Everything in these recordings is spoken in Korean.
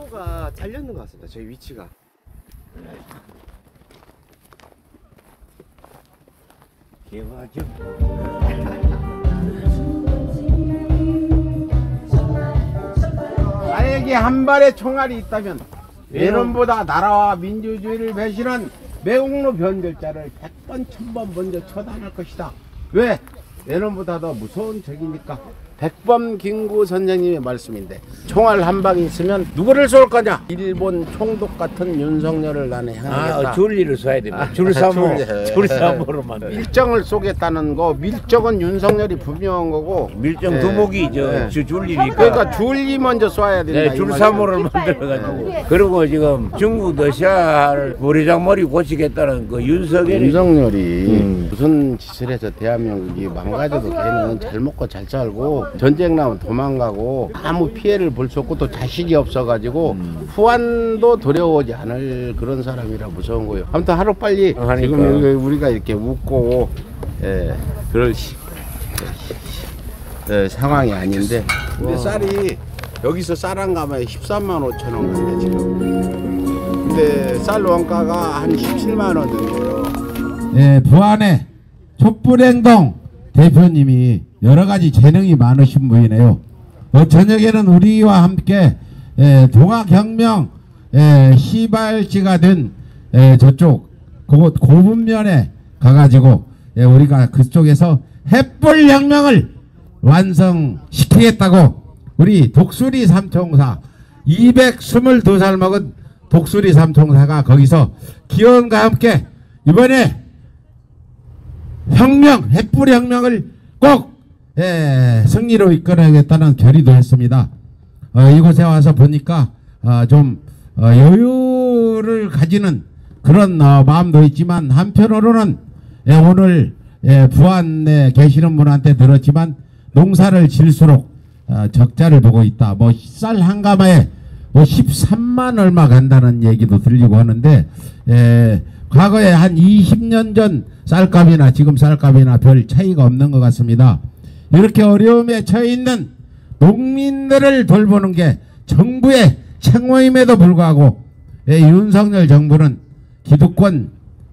위치가 잘렸는 것 같습니다. 저희 위치가. 개화죠. 나에게 한 발의 총알이 있다면 외론보다 나라와 민주주의를 배신한 매국노 변절자를 백번 천 번 먼저 처단할 것이다. 왜? 외론보다 더 무서운 적이니까. 백범 김구 선생님의 말씀인데 총알 한 방이 있으면 누구를 쏠 거냐? 일본 총독 같은 윤석열을 나는 향하겠다. 아, 줄리를 쏴야 됩니다. 아, 줄사모, 줄. 줄사모로만. 밀정을 쏘겠다는 거 밀정은 윤석열이 분명한 거고 밀정 예. 두목이 저 예. 주 줄리니까. 그러니까 줄이 먼저 쏴야 된다. 네, 이 줄사모를 만들어가지고. 그리고 지금 중국 러시아를 고리장 머리 고치겠다는 그. 윤석열이 윤석열이 음. 무슨 짓을 해서 대한민국이 망가져도 걔는 잘 먹고 잘 살고 전쟁 나면 도망가고 아무 피해를 볼 수 없고 또 자식이 없어가지고 음. 후환도 두려워오지 않을 그런 사람이라 무서운 거예요. 아무튼 하루 빨리 하니까. 지금 우리가 이렇게 웃고 예, 그럴 시, 예, 상황이 아닌데 근데 쌀이 여기서 쌀 한 가마에 13만 5천 원 간대 지금 근데 쌀 원가가 한 17만 원 정도예요 예, 부안의 촛불 행동 대표님이 여러 가지 재능이 많으신 분이네요. 어, 저녁에는 우리와 함께 예, 동학혁명 예, 시발지가 된 예, 저쪽 그곳 고분면에 가가지고 예, 우리가 그쪽에서 햇불혁명을 완성시키겠다고 우리 독수리 삼총사 222살 먹은 독수리 삼총사가 거기서 기원과 함께 이번에 혁명, 햇불 혁명을 꼭 예, 승리로 이끌어야겠다는 결의도 했습니다. 어, 이곳에 와서 보니까 어, 좀 어, 여유를 가지는 그런 어, 마음도 있지만 한편으로는 예, 오늘 예, 부안에 계시는 분한테 들었지만 농사를 질수록 어, 적자를 보고 있다. 뭐 쌀 한 가마에 뭐 13만 얼마 간다는 얘기도 들리고 하는데 에, 과거에 한 20년 전 쌀값이나 지금 쌀값이나 별 차이가 없는 것 같습니다. 이렇게 어려움에 처해 있는 농민들을 돌보는 게 정부의 책무임에도 불구하고 예, 윤석열 정부는 기득권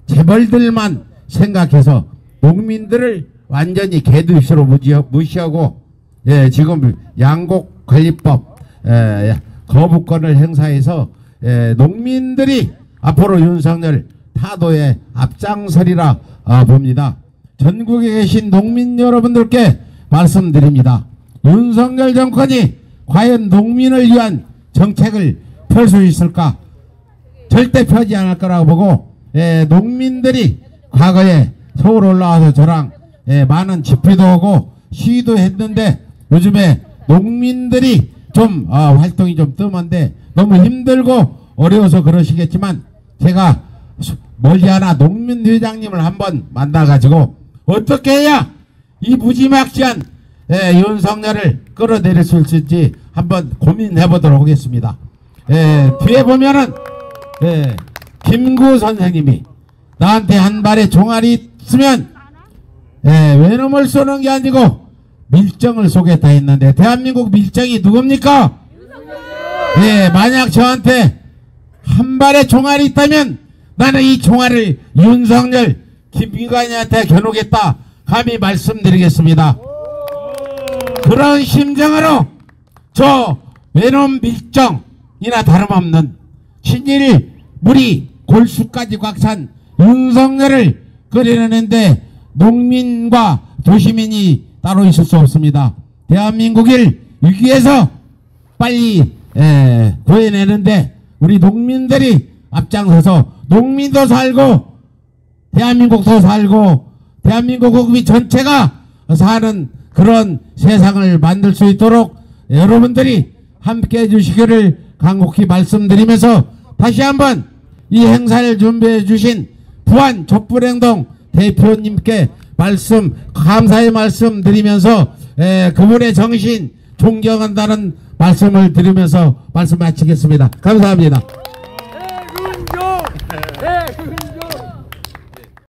재벌들만 생각해서 농민들을 완전히 개두시로 무시하고 예, 지금 양곡 관리법 예, 거부권을 행사해서 예, 농민들이 앞으로 윤석열 타도에 앞장서리라 아, 봅니다. 전국에 계신 농민 여러분들께 말씀드립니다. 윤석열 정권이 과연 농민을 위한 정책을 펼 수 있을까? 절대 펴지 않을 거라고 보고 예, 농민들이 과거에 서울 올라와서 저랑 예, 많은 집회도 하고 시위도 했는데 요즘에 농민들이 좀 어, 활동이 좀 뜸한데 너무 힘들고 어려워서 그러시겠지만 제가 수- 멀지않아 농민회장님을 한번 만나가지고 어떻게 해야 이 무지막지한 예, 윤석열을 끌어내릴 수 있을지 한번 고민해 보도록 하겠습니다. 예, 뒤에 보면은 예, 김구 선생님이 나한테 한 발의 종알이 있으면 예, 외놈을 쏘는 게 아니고 밀정을 쏘겠다 했는데 대한민국 밀정이 누굽니까? 예, 만약 저한테 한 발의 종알이 있다면 나는 이 종알을 윤석열 김기관이한테 겨누겠다 감히 말씀드리겠습니다. 그런 심정으로 저 외놈 밀정이나 다름없는 친일 무리 골수까지 꽉 찬 윤석열을 끌어내는데 농민과 도시민이 따로 있을 수 없습니다. 대한민국을 위기에서 빨리 에, 구해내는데 우리 농민들이 앞장서서 농민도 살고 대한민국도 살고 대한민국 국민 전체가 사는 그런 세상을 만들 수 있도록 여러분들이 함께 해주시기를 간곡히 말씀드리면서 다시 한번 이 행사를 준비해 주신 부안 촛불행동 대표님께 말씀 감사의 말씀 드리면서 에, 그분의 정신 존경한다는 말씀을 드리면서 말씀 마치겠습니다. 감사합니다.